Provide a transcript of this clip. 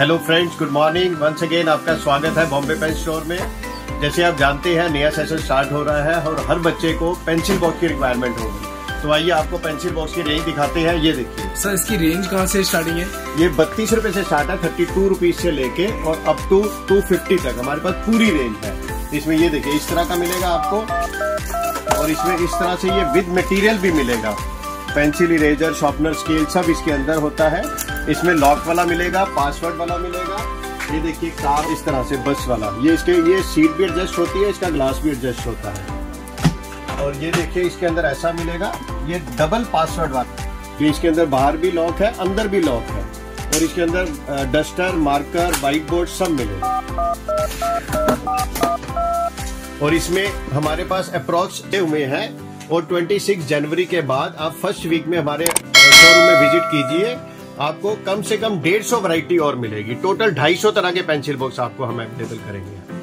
Hello friends good morning once again आपका स्वागत है बॉम्बे पेन स्टोर में। जैसे आप जानते हैं नया सेशन स्टार्ट हो रहा है और हर बच्चे को पेंसिल बॉक्स की रिक्वायरमेंट होगी। तो आइए आपको पेंसिल बॉक्स की रेंज दिखाते हैं। ये देखिए। सर इसकी रेंज कहाँ से स्टार्टिंग है? ये बत्तीस रूपए से स्टार्ट है थर्टी टू रुपीज़ से लेके और अप टू टू फिफ्टी तक। हमारे पास पूरी रेंज है। इसमें ये देखिए इस तरह का मिलेगा आपको। और इसमें इस तरह से ये विद मटेरियल भी मिलेगा। पेंसिल इरेजर, शॉर्पनर, स्केल सब इसके अंदर होता है। इसमें लॉक वाला मिलेगा, पासवर्ड वाला मिलेगा। ये देखिए कार इस तरह से बस वाला। ये इसके, ये सीट भी एडजस्ट होती है, इसका ग्लास भी एडजस्ट होता है। और ये देखिए, इसके अंदर ऐसा मिलेगा, ये डबल पासवर्ड वाला। ये इसके अंदर बाहर भी लॉक है, अंदर भी लॉक है। और इसके अंदर डस्टर, मार्कर व्हाइट बोर्ड सब मिलेगा। और इसमें हमारे पास अप्रोक्स हुए हैं और 26 जनवरी के बाद आप फ़र्स्ट वीक में हमारे शोरूम में विज़िट कीजिए। आपको कम से कम 150 वैरायटी और मिलेगी। टोटल ढाई सौ तरह के पेंसिल बॉक्स आपको हम अवेलेबल करेंगे।